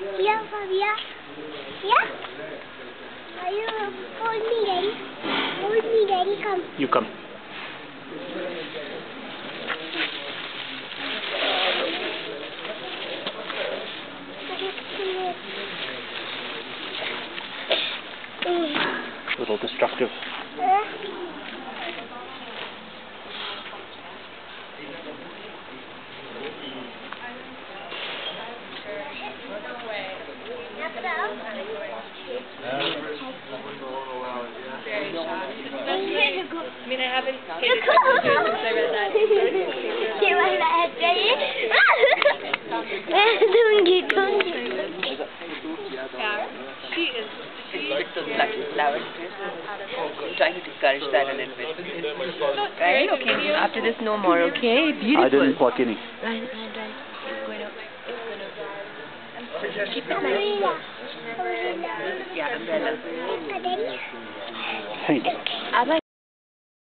Fabia. Yeah? Are you hold me, Daddy? Hold me, Daddy. Come. You come. A little destructive. Uh. I mean, I haven't paid You attention to it since I read that. Give my bad Daddy. Don't get, don't get. Yeah. She is. She It's a slightly flowered dress. I'm trying to discourage that a little bit. Right? Right? Okay. After this, no more. Okay. Beautiful. I didn't pluck any. Thank you.